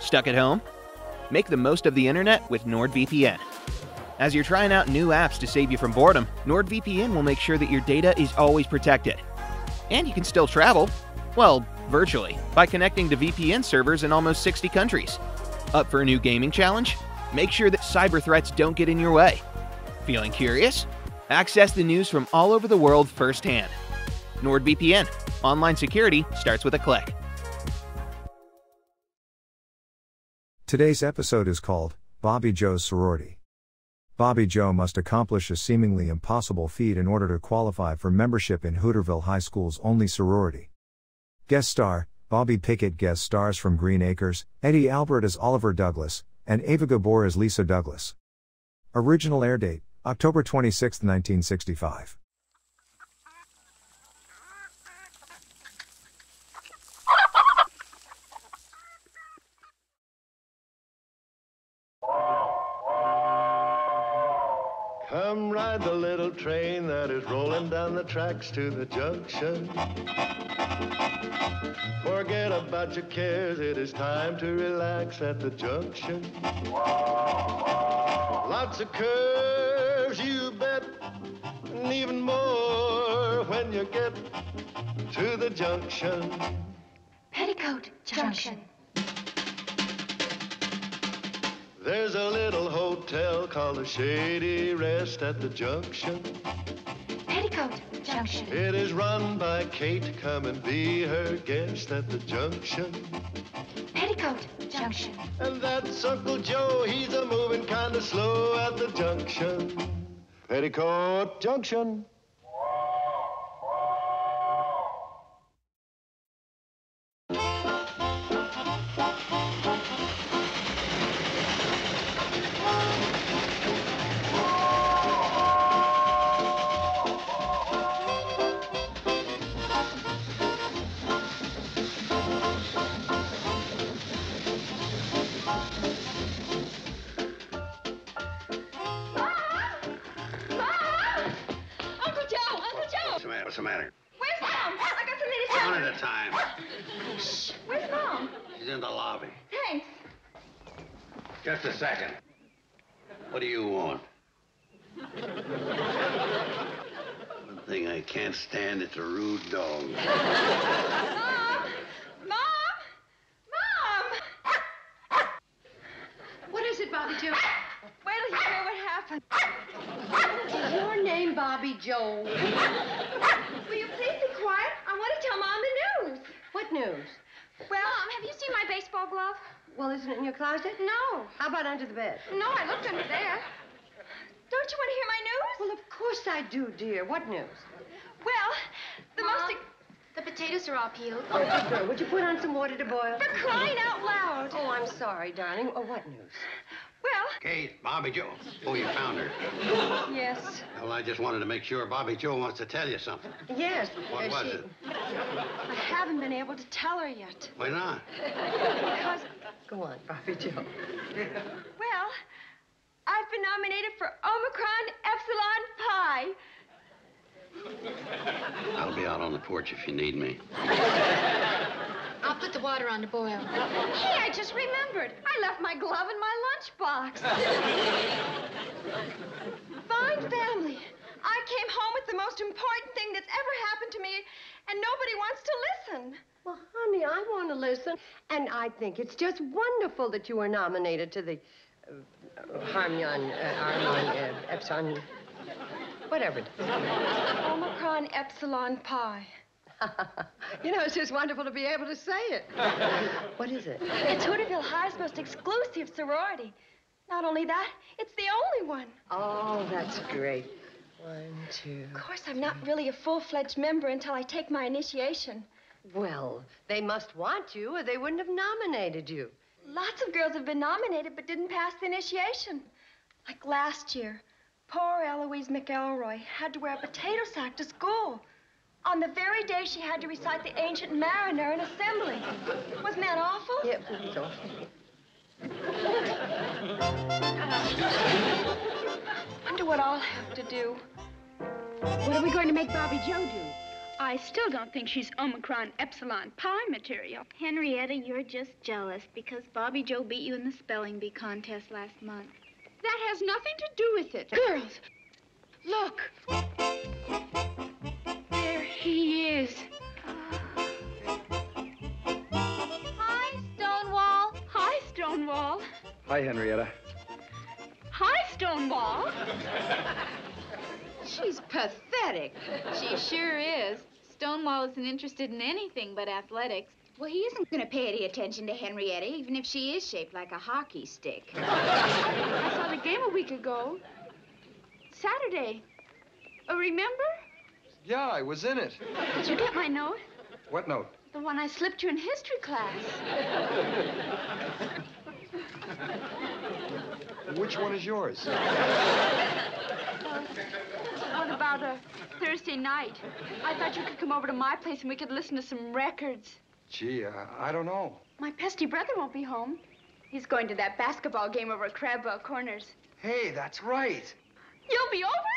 Stuck at home? Make the most of the internet with NordVPN. As you're trying out new apps to save you from boredom, NordVPN will make sure that your data is always protected. And you can still travel, well, virtually, by connecting to VPN servers in almost 60 countries. Up for a new gaming challenge? Make sure that cyber threats don't get in your way. Feeling curious? Access the news from all over the world firsthand. NordVPN. Online security starts with a click. Today's episode is called Bobbie Jo's Sorority. Bobbie Jo must accomplish a seemingly impossible feat in order to qualify for membership in Hooterville High School's only sorority. Guest star Bobby Pickett guest stars from Green Acres, Eddie Albert as Oliver Douglas, and Eva Gabor as Lisa Douglas. Original air date October 26, 1965. Ride the little train that is rolling down the tracks to the junction. Forget about your cares, it is time to relax at the junction. Lots of curves, you bet, and even more when you get to the junction. Petticoat Junction. There's a little hotel called the Shady Rest at the junction. Petticoat Junction. It is run by Kate. Come and be her guest at the junction. Petticoat Junction. And that's Uncle Joe. He's a moving kind of slow at the junction. Petticoat Junction. Mom? She's in the lobby. Thanks. Just a second. What do you want? One thing I can't stand, it's a rude dog. Mom! Mom! Mom! What is it, Bobbie Jo? Wait till you hear what happened. Is your name Bobbie Jo? Will you please be quiet? I want to tell Mom the news. What news? Well, Mom, have you seen my baseball glove? Well, isn't it in your closet? No. How about under the bed? No, I looked under there. Don't you want to hear my news? Well, of course I do, dear. What news? Well, the most... The potatoes are all peeled. Oh, good girl. Would you put on some water to boil? For crying out loud. Oh, I'm sorry, darling. Oh, what news? Well, Kate, Bobbie Jo. Oh, you found her. yes. Well, I just wanted to make sure Bobbie Jo wants to tell you something. Yes. What uh, was she- it? I haven't been able to tell her yet. Why not? Because, Go on, Bobbie Jo. well, I've been nominated for Omicron Epsilon Pi. I'll be out on the porch if you need me. I'll put the water on to boil. Hey, I just remembered. I left my glove in my lunchbox. Fine family. I came home with the most important thing that's ever happened to me, and nobody wants to listen. Well, honey, I want to listen. And I think it's just wonderful that you were nominated to the uh, uh, Harmon, uh, Armon, uh, Epson, whatever. it is. Omicron Epsilon Pi. you know, it's just wonderful to be able to say it. what is it? It's Hooterville High's most exclusive sorority. Not only that, it's the only one. Oh, that's great. One, two. Of course, I'm not really a full-fledged member until I take my initiation. Well, they must want you, or they wouldn't have nominated you. Lots of girls have been nominated but didn't pass the initiation. Like last year, poor Eloise McElroy had to wear a potato sack to school. On the very day she had to recite the Ancient Mariner in assembly. Wasn't that awful? Yeah, so. Wonder what I'll have to do. What are we going to make Bobbie Jo do? I still don't think she's Omicron Epsilon Pi material. Henrietta, you're just jealous because Bobbie Jo beat you in the spelling bee contest last month. That has nothing to do with it. Girls, look. There he is. Hi, Stonewall. Hi, Stonewall. Hi, Henrietta. Hi, Stonewall. She's pathetic. She sure is. Stonewall isn't interested in anything but athletics. Well, he isn't going to pay any attention to Henrietta, even if she is shaped like a hockey stick. I saw the game a week ago. Saturday. Uh, remember? Yeah, I was in it. Did you get my note? What note? The one I slipped you in history class. Which one is yours? What about a Thursday night? I thought you could come over to my place and we could listen to some records. Gee, uh, I don't know. My pesty brother won't be home. He's going to that basketball game over at Crabwell Corners. Hey, that's right. You'll be over?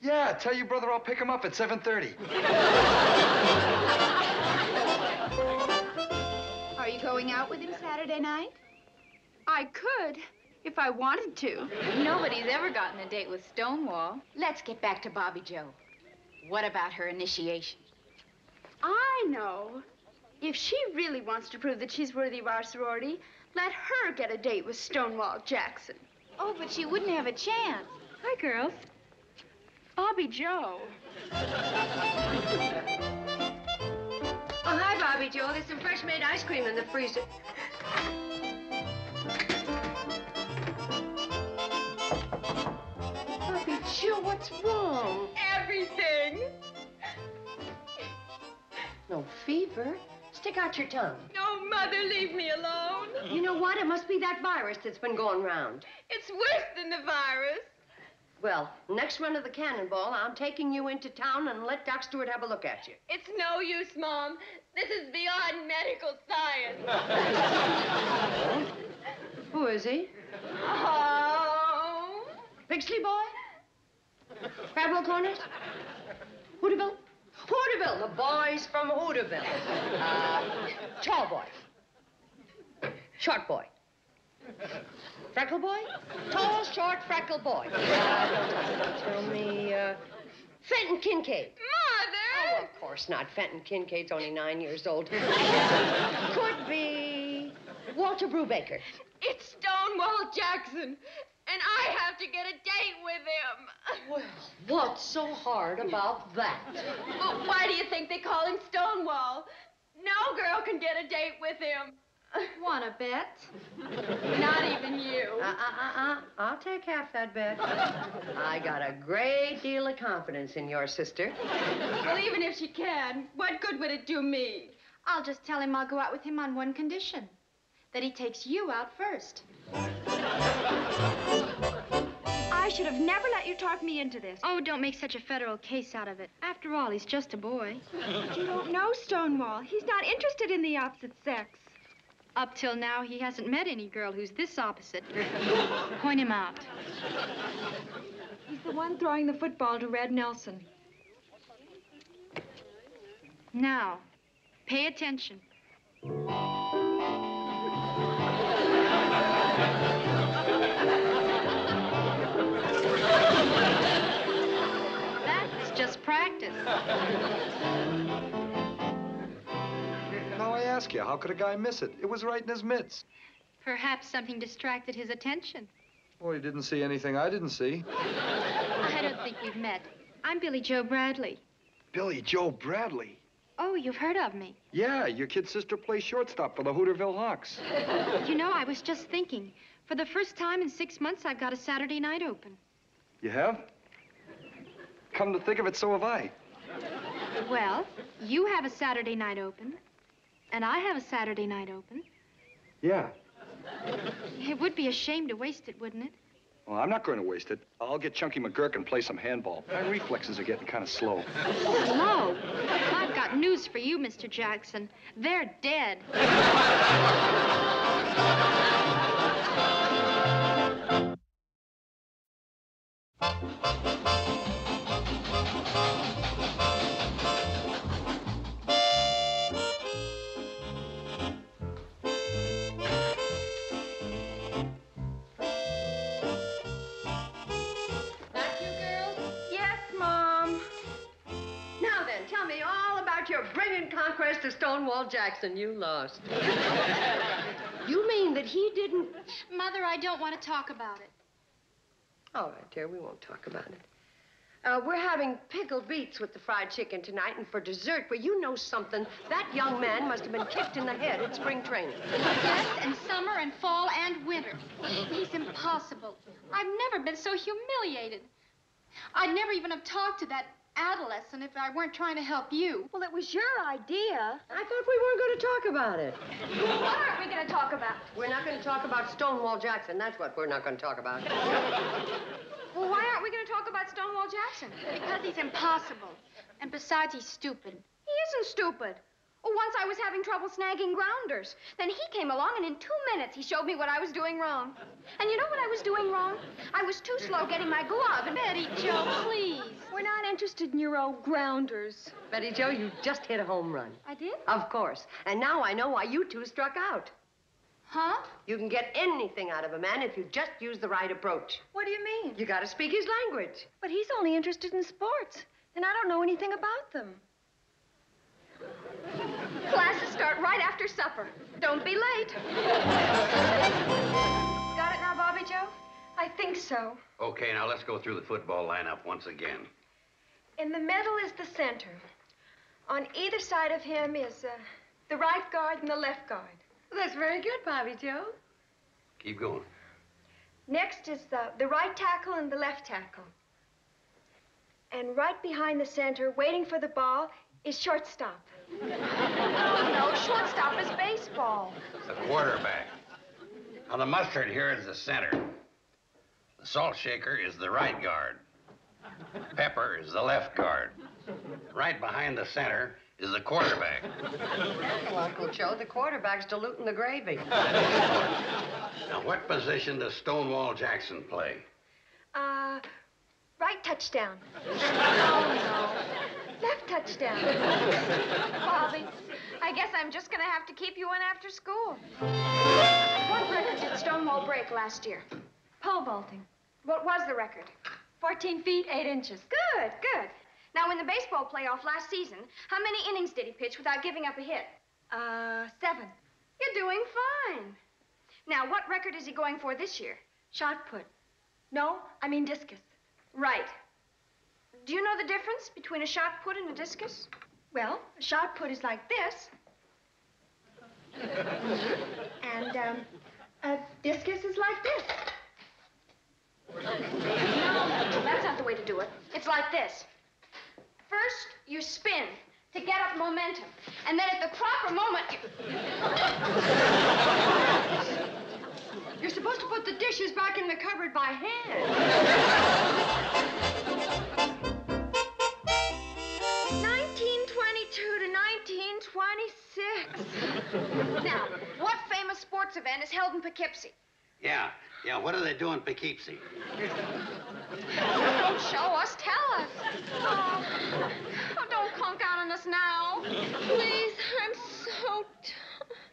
Yeah, tell your brother I'll pick him up at 7.30. Are you going out with him Saturday night? I could, if I wanted to. Nobody's ever gotten a date with Stonewall. Let's get back to Bobbie Jo. What about her initiation? I know. If she really wants to prove that she's worthy of our sorority, let her get a date with Stonewall Jackson. Oh, but she wouldn't have a chance. Hi, girls. Bobbie Jo. Oh, hi, Bobbie Jo. There's some fresh made ice cream in the freezer. Bobbie Jo, what's wrong? Everything. No fever. Stick out your tongue. No, Mother, leave me alone. You know what? It must be that virus that's been going round. It's worse than the virus. Well, next run of the cannonball, I'm taking you into town and let Doc Stuart have a look at you. It's no use, Mom. This is beyond medical science. Who is he? Oh. Pixley boy? Crabwell Corners? Hooterville? Hooterville, the boys from Hooterville. Uh, tall boy. Short boy. Freckle boy? Tall, short, freckle boy. Uh, tell me, uh, Fenton Kincaid. Mother! Oh, of course not. Fenton Kincaid's only nine years old. Could be Walter Brubaker. It's Stonewall Jackson, and I have to get a date with him. Well, what's so hard about that? Well, why do you think they call him Stonewall? No girl can get a date with him. Wanna bet? Not even you. Uh, uh, uh, uh. I'll take half that bet. I got a great deal of confidence in your sister. Well, even if she can, what good would it do me? I'll just tell him I'll go out with him on one condition. That he takes you out first. I should have never let you talk me into this. Oh, don't make such a federal case out of it. After all, he's just a boy. You don't know Stonewall. He's not interested in the opposite sex. Up till now, he hasn't met any girl who's this opposite. Point him out. He's the one throwing the football to Red Nelson. Now, pay attention. That's just practice. Ask you, how could a guy miss it? It was right in his mitts. Perhaps something distracted his attention. Well, he didn't see anything I didn't see. I don't think we've met. I'm Billie Jo Bradley. Billie Jo Bradley. Oh, you've heard of me. Yeah, your kid sister plays shortstop for the Hooterville Hawks. You know, I was just thinking. For the first time in six months, I've got a Saturday night open. You have? Come to think of it, so have I. Well, you have a Saturday night open, and I have a Saturday night open. Yeah. It would be a shame to waste it, wouldn't it? Well, I'm not going to waste it. I'll get Chunky McGurk and play some handball. My reflexes are getting kind of slow. Hello. I've got news for you, Mr. Jackson. They're dead. Conquest of Stonewall Jackson, you lost. you mean that he didn't. Mother, I don't want to talk about it. All right, dear, we won't talk about it. Uh, we're having pickled beets with the fried chicken tonight, and for dessert, well, you know something. That young man must have been kicked in the head at spring training. Yes, and summer and fall and winter. He's impossible. I've never been so humiliated. I'd never even have talked to that adolescent if I weren't trying to help you. Well, it was your idea. I thought we weren't going to talk about it. What aren't we going to talk about? We're not going to talk about Stonewall Jackson. That's what we're not going to talk about. Well, why aren't we going to talk about Stonewall Jackson? Because he's impossible. And besides, he's stupid. He isn't stupid. Oh, once I was having trouble snagging grounders. Then he came along, and in two minutes, he showed me what I was doing wrong. And you know what I was doing wrong? I was too slow getting my glove. And Betty Jo, please. We're not interested in your old grounders. Betty Jo, you just hit a home run. I did? Of course. And now I know why you two struck out. Huh? You can get anything out of a man if you just use the right approach. What do you mean? You got to speak his language. But he's only interested in sports, and I don't know anything about them. Classes start right after supper. Don't be late. Got it now, Bobbie Jo? I think so. Okay, now let's go through the football lineup once again. In the middle is the center. On either side of him is uh, the right guard and the left guard. That's very good, Bobbie Jo. Keep going. Next is the, the right tackle and the left tackle. And right behind the center, waiting for the ball, is shortstop. no, shortstop is baseball. The quarterback. Now, the mustard here is the center. The salt shaker is the right guard. Pepper is the left guard. Right behind the center is the quarterback. Well, Uncle Joe, the quarterback's diluting the gravy. Now, what position does Stonewall Jackson play? Uh, right touchdown. Oh, no. Left touchdown. Bobby, I guess I'm just gonna have to keep you in after school. What record did Stonewall break last year? Pole vaulting. What was the record? 14 feet, 8 inches. Good, good. Now, in the baseball playoff last season, how many innings did he pitch without giving up a hit? Uh, seven. You're doing fine. Now, what record is he going for this year? Shot put. No, I mean discus. Right. Do you know the difference between a shot put and a discus? Well, a shot put is like this. and, um, a discus is like this. No, that's not the way to do it. It's like this. First, you spin to get up momentum. And then at the proper moment, you... You're supposed to put the dishes back in the cupboard by hand. 1922 to 1926. Now, what famous sports event is held in Poughkeepsie? Yeah, yeah, what are they doing in Poughkeepsie? Don't show us, tell us. Oh, oh, don't conk out on us now. Please, I'm so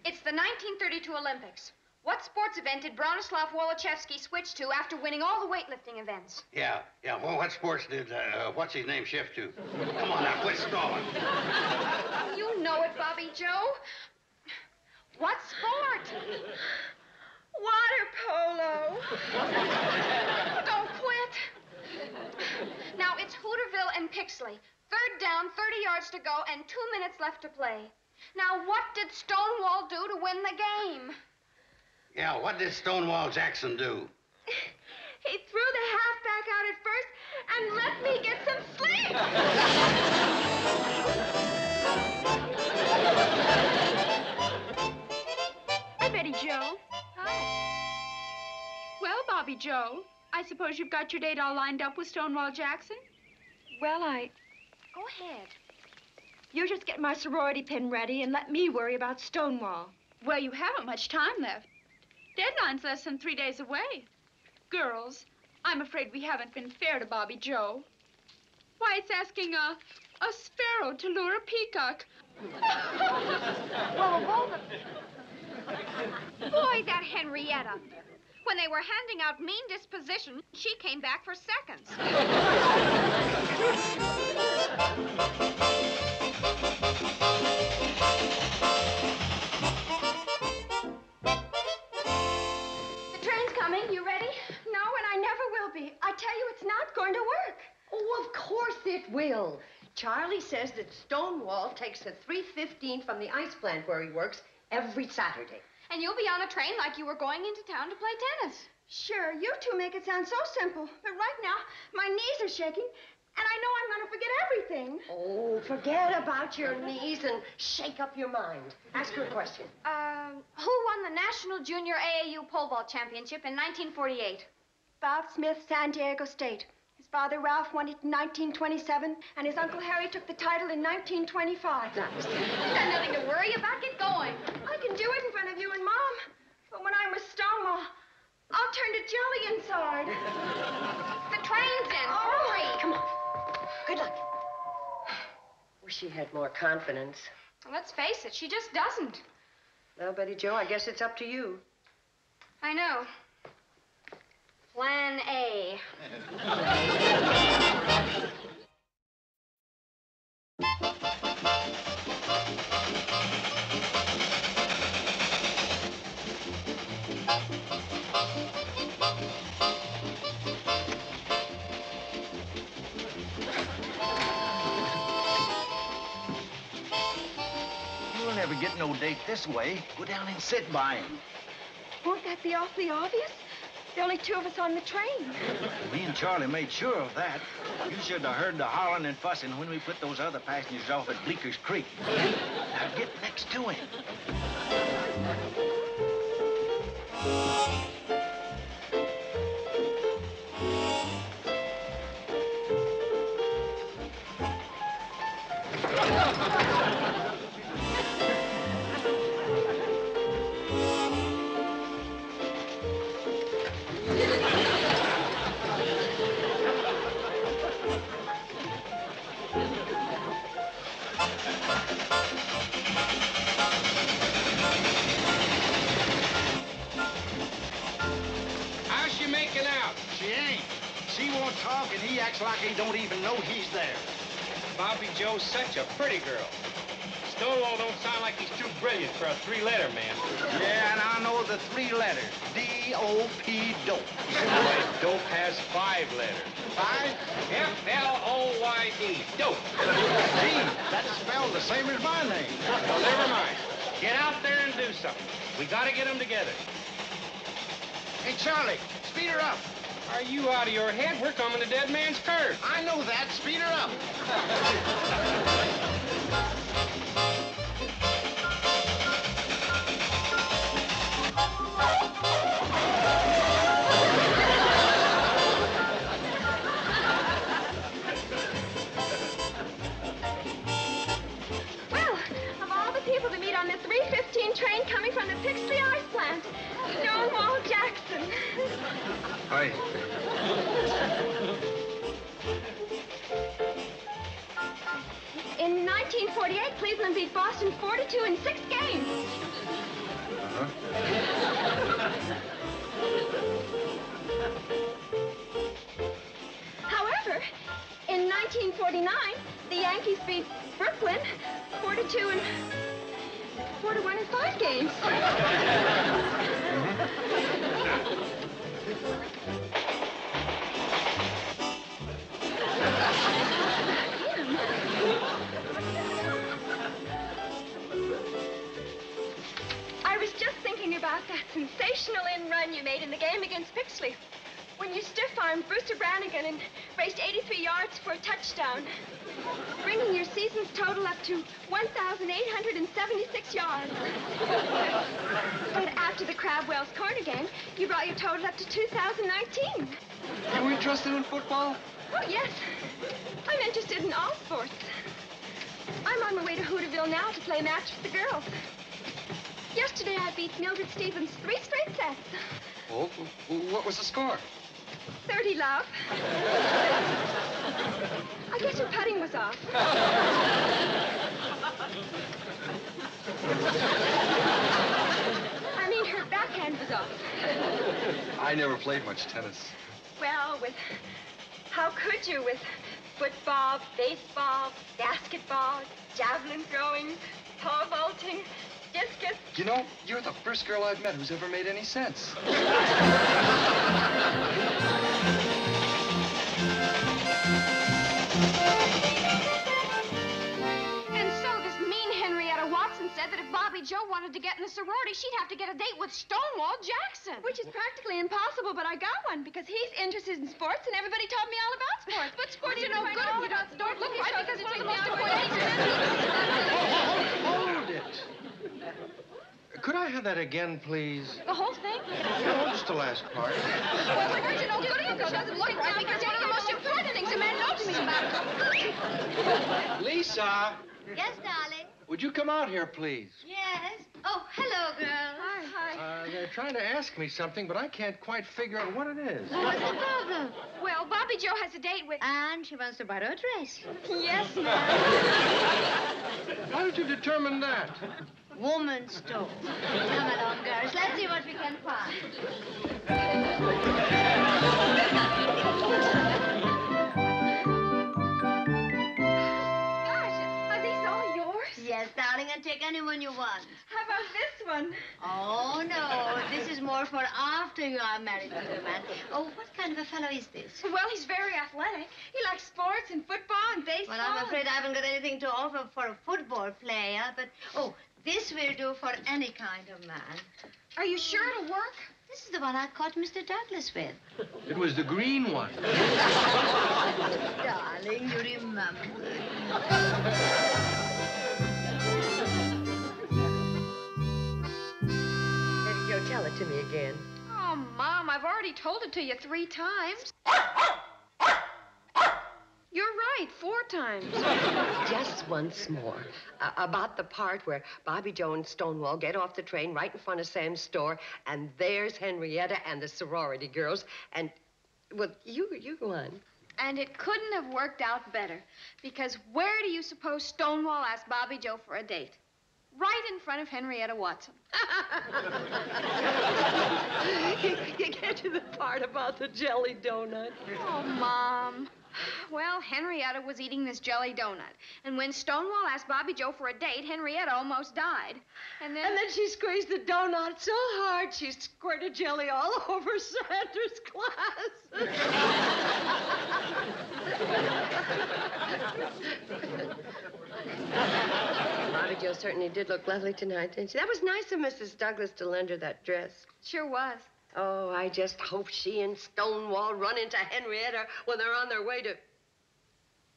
It's the 1932 Olympics. What sports event did Bronislav Wolochevsky switch to after winning all the weightlifting events? Yeah, yeah, well, what sports did, uh, what's his name shift to? Come on now, quit stalling. You know it, Bobbie Jo. What sport? Water polo. Don't quit. Now, it's Hooterville and Pixley. Third down, 30 yards to go, and two minutes left to play. Now, what did Stonewall do to win the game? Yeah, what did Stonewall Jackson do? He threw the halfback out at first and let me get some sleep. Hi, Betty Jo. Well, Bobbie Jo, I suppose you've got your date all lined up with Stonewall Jackson? Well, I. Go ahead. You just get my sorority pin ready and let me worry about Stonewall. Well, you haven't much time left. Deadline's less than three days away. Girls, I'm afraid we haven't been fair to Bobbie Jo. Why, it's asking a, a sparrow to lure a peacock. Well, of all the... Boy, that Henrietta. When they were handing out mean disposition, she came back for seconds. The train's coming. You ready? No, and I never will be. I tell you, it's not going to work. Oh, of course it will. Charlie says that Stonewall takes the 315 from the ice plant where he works every Saturday. And you'll be on a train like you were going into town to play tennis. Sure, you two make it sound so simple. But right now, my knees are shaking, and I know I'm going to forget everything. Oh, forget about your knees and shake up your mind. Ask her a question. Um, who won the National Junior AAU Pole Vault Championship in 1948? Bob Smith, San Diego State. Father Ralph won it in 1927, and his uncle Harry took the title in 1925. Nice. Got nothing to worry about. Get going. I can do it in front of you and Mom. But when I'm with Stonewall, I'll turn to jelly inside. The train's in. Oh. Hurry. Come on. Good luck. Wish she had more confidence. Let's face it, she just doesn't. Well, Betty Jo, I guess it's up to you. I know. Plan A. You'll never get no date this way. Go down and sit by him. Won't that be awfully obvious? Are only two of us on the train. Me and Charlie made sure of that. You should have heard the hollering and fussing when we put those other passengers off at Bleeker's Creek. Now get next to him. Acts like he don't even know he's there. Bobbie Jo's such a pretty girl. Stonewall don't sound like he's too brilliant for a three-letter man. Yeah, and I know the three letters. D-O-P, dope. Dope has five letters. Five? F-L-O-Y-D, dope. Gee, that's spelled the same as my name. Well, never mind. Get out there and do something. We gotta get them together. Hey, Charlie, speed her up. Are you out of your head? We're coming to Dead Man's Curve. I know that. Speed her up. And raced 83 yards for a touchdown, bringing your season's total up to 1,876 yards. but after the Crabwell's corner game, you brought your total up to 2,019. Are You interested in football? Oh, yes. I'm interested in all sports. I'm on my way to Hooterville now to play a match with the girls. Yesterday, I beat Mildred Stevens three straight sets. Oh, what was the score? 30 love. I guess her putting was off. I mean, her backhand was off. I never played much tennis. Well, with. How could you with football, baseball, basketball, javelin throwing, pole vaulting, discus. You know, you're the first girl I've met who's ever made any sense. said that if Bobbie Jo wanted to get in the sorority, she'd have to get a date with Stonewall Jackson. Which is practically impossible, but I got one because he's interested in sports and everybody taught me all about sports. But sports are no good all if you don't, don't look sports. right because it's one of the most important things in Hold it. Could I have that again, please? The whole thing? No, just the last part. Well, the words are no good if it doesn't look right because it's one of the most important things a man knows about. Lisa, Yes, darling. Would you come out here, please? Yes. Oh, hello, girls. Hi, hi. Uh, they're trying to ask me something, but I can't quite figure out what it is. What's the problem? Well, Bobbie Jo has a date with. And she wants to borrow a dress. Yes, ma'am. How did you determine that? Woman's talk. Come along, girls. Let's see what we can find. Darling, and take any one you want. How about this one? Oh, no. This is more for after you are married to the man. Oh, what kind of a fellow is this? Well, he's very athletic. He likes sports and football and baseball. Well, I'm afraid I haven't got anything to offer for a football player, but, oh, this will do for any kind of man. Are you sure it'll work? This is the one I caught Mr. Douglas with. It was the green one. Darling, you remember. It to me again. Oh, Mom, I've already told it to you three times. You're right, four times. Just once more. Uh, about the part where Bobbie Jo and Stonewall get off the train right in front of Sam's store, and there's Henrietta and the sorority girls, and, well, you, you go on. And it couldn't have worked out better. Because where do you suppose Stonewall asked Bobbie Jo for a date? Right in front of Henrietta Watson. you, you get to the part about the jelly donut. Oh, Mom. Well, Henrietta was eating this jelly donut. And when Stonewall asked Bobbie Jo for a date, Henrietta almost died. And then. And then she squeezed the donut so hard she squirted jelly all over Sandra's class. Bobbie Jo certainly did look lovely tonight, didn't she? That was nice of Mrs. Douglas to lend her that dress. Sure was. Oh, I just hope she and Stonewall run into Henrietta when they're on their way to.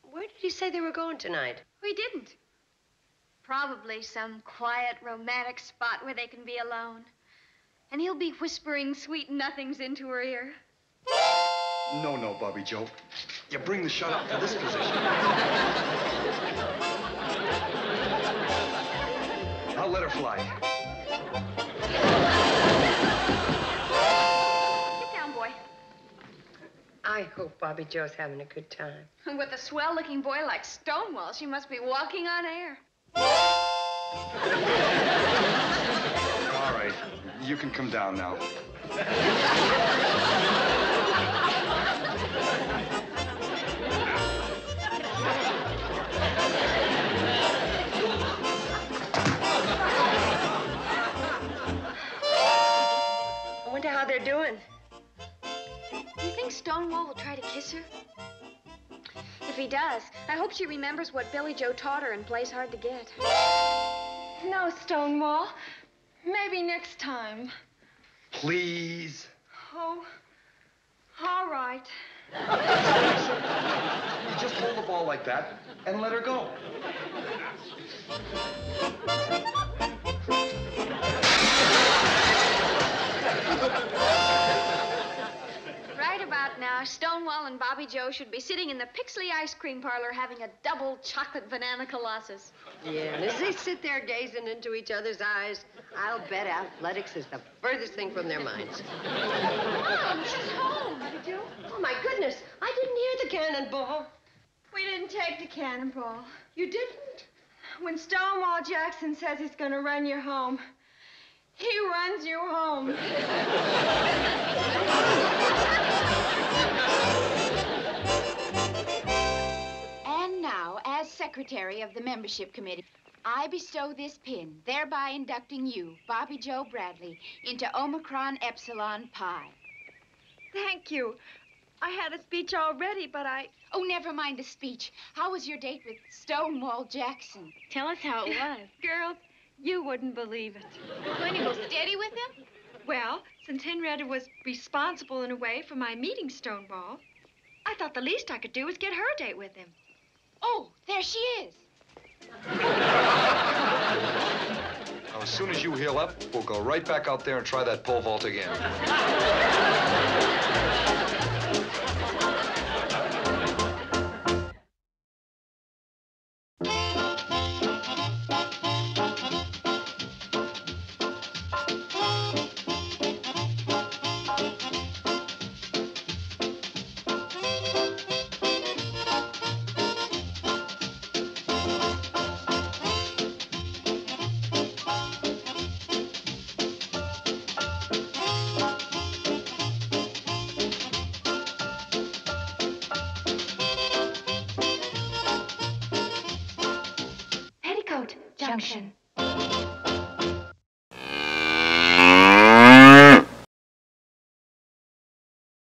Where did he say they were going tonight? We didn't. Probably some quiet, romantic spot where they can be alone. And he'll be whispering sweet nothings into her ear. No, no, Bobbie Jo. You bring the shot up to this position. let her fly. Get down, boy. I hope Bobbie Jo's having a good time. With a swell looking boy like Stonewall, she must be walking on air. All right. You can come down now. Think Stonewall will try to kiss her? If he does, I hope she remembers what Billie Jo taught her and plays hard to get. No, Stonewall. Maybe next time. Please. Oh, all right. You just hold the ball like that and let her go. About now, Stonewall and Bobbie Jo should be sitting in the Pixley ice cream parlor having a double chocolate banana colossus. Yeah, and as they sit there gazing into each other's eyes, I'll bet athletics is the furthest thing from their minds. Mom, she's home. Did you? Oh, my goodness. I didn't hear the cannonball. We didn't take the cannonball. You didn't? When Stonewall Jackson says he's going to run you home, he runs you home. And now, as secretary of the membership committee. I bestow this pin, thereby inducting you, Bobbie Jo Bradley, into Omicron Epsilon Pi. Thank you. I had a speech already, but I. Oh, never mind the speech. How was your date with Stonewall Jackson? Tell us how it was. Girls, you wouldn't believe it. Going to go steady with him? Well, since Henrietta was responsible in a way for my meeting Stonewall, I thought the least I could do was get her a date with him. Oh, there she is. Now, as soon as you heal up, we'll go right back out there and try that pole vault again.